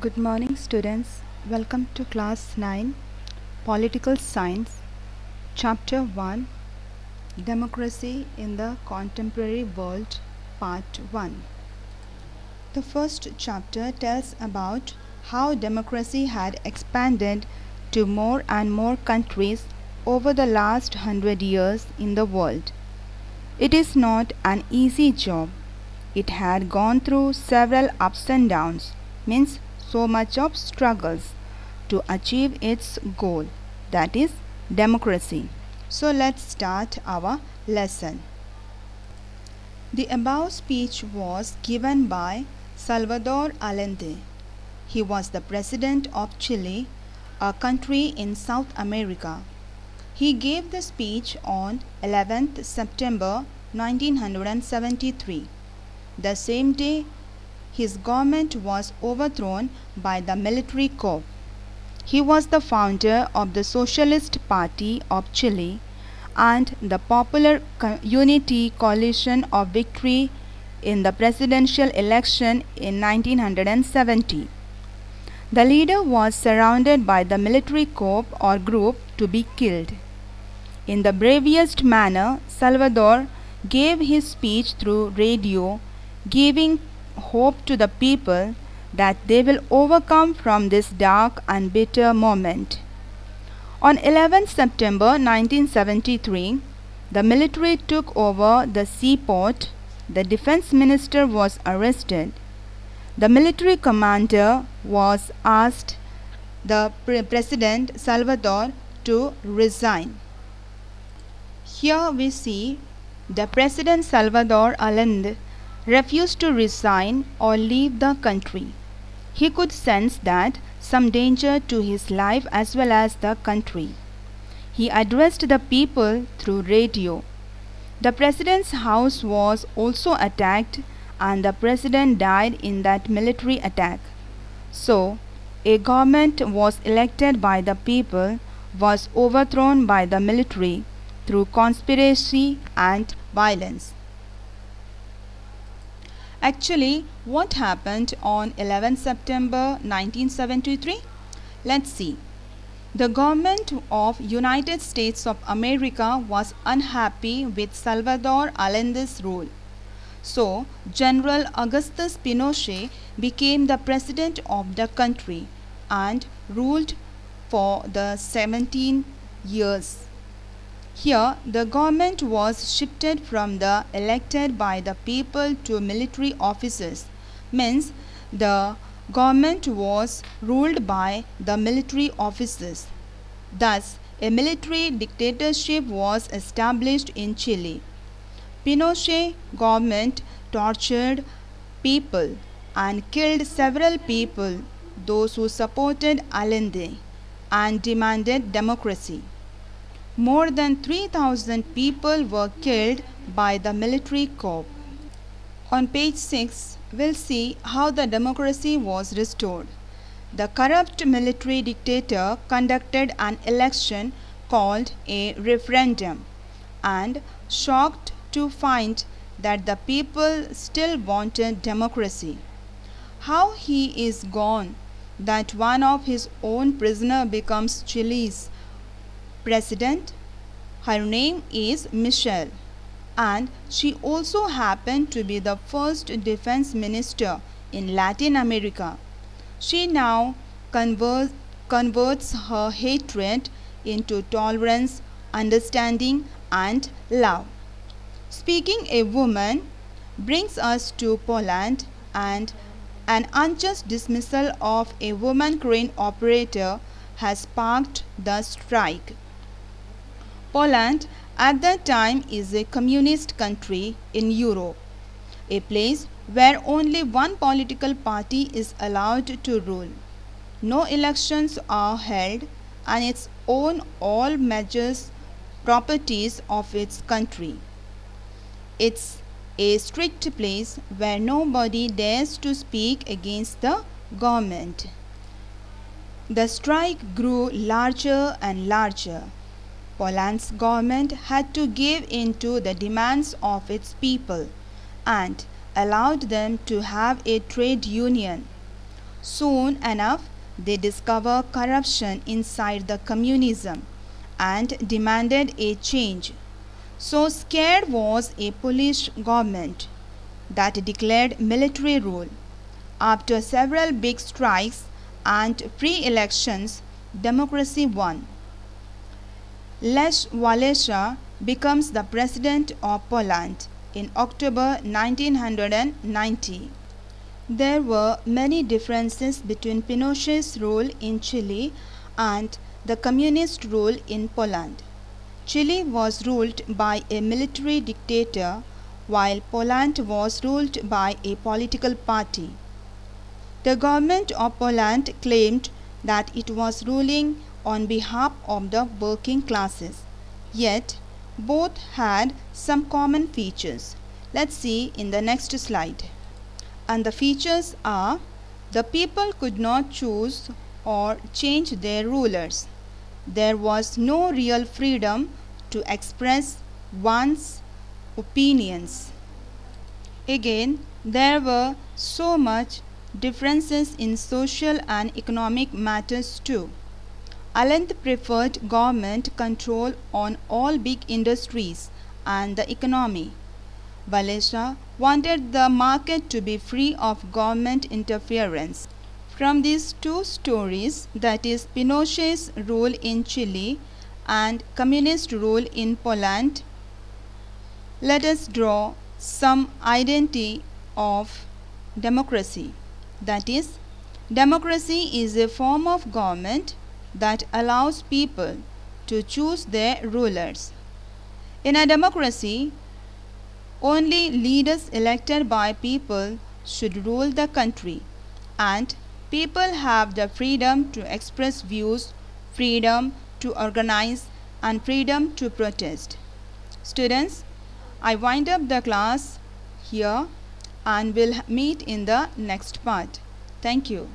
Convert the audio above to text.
Good morning, students. Welcome to class 9, Political Science, Chapter 1 Democracy in the Contemporary World, Part 1. The first chapter tells about how democracy had expanded to more and more countries over the last hundred years in the world. It is not an easy job. It had gone through several ups and downs, means so much of struggles to achieve its goal, that is democracy. So let's start our lesson. The above speech was given by Salvador Allende. He was the president of Chile, a country in South America. He gave the speech on 11th September 1973. The same day, his government was overthrown by the military coup. He was the founder of the Socialist Party of Chile and the Popular Unity Coalition of Victory in the presidential election in 1970. The leader was surrounded by the military coup or group to be killed. In the bravest manner, Salvador gave his speech through radio, giving hope to the people that they will overcome from this dark and bitter moment. On 11 September 1973, the military took over the seaport. The defense minister was arrested. The military commander was asked the pre- president Salvador to resign. Here we see the President Salvador Allende refused to resign or leave the country. He could sense that some danger to his life as well as the country. He addressed the people through radio. The president's house was also attacked and the president died in that military attack. So, a government was elected by the people was overthrown by the military through conspiracy and violence. Actually, what happened on 11 September 1973? Let's see. The government of United States of America was unhappy with Salvador Allende's rule. So, General Augustus Pinochet became the president of the country and ruled for the 17 years. Here, the government was shifted from the elected by the people to military officers, means the government was ruled by the military officers. Thus, a military dictatorship was established in Chile. Pinochet government tortured people and killed several people, those who supported Allende, and demanded democracy. More than 3,000 people were killed by the military coup. On page 6, we'll see how the democracy was restored. The corrupt military dictator conducted an election called a referendum and shocked to find that the people still wanted democracy. How he is gone that one of his own prisoner becomes Chile's president. Her name is Michelle, and she also happened to be the first defense minister in Latin America. She now converts, converts her hatred into tolerance, understanding, and love. Speaking a woman brings us to Poland and an unjust dismissal of a woman crane operator has sparked the strike. Poland at that time is a communist country in Europe, a place where only one political party is allowed to rule. No elections are held and its own all measures properties of its country. It's a strict place where nobody dares to speak against the government. The strike grew larger and larger. Poland's government had to give in to the demands of its people and allowed them to have a trade union. Soon enough, they discover corruption inside the communism and demanded a change. So scared was a Polish government that declared military rule. After several big strikes and pre-elections, democracy won. Lech Walesa becomes the president of Poland in October 1990. There were many differences between Pinochet's rule in Chile and the communist rule in Poland. Chile was ruled by a military dictator while Poland was ruled by a political party. The government of Poland claimed that it was ruling on behalf of the working classes. Yet, both had some common features. Let's see in the next slide. And the features are the people could not choose or change their rulers. There was no real freedom to express one's opinions. Again, there were so much differences in social and economic matters too. Allende preferred government control on all big industries and the economy. Walesa wanted the market to be free of government interference. From these two stories, that is Pinochet's rule in Chile and communist rule in Poland, let us draw some identity of democracy. That is, democracy is a form of government that allows people to choose their rulers. In a democracy, only leaders elected by people should rule the country and people have the freedom to express views, freedom to organize and freedom to protest. Students, I wind up the class here and will meet in the next part. Thank you.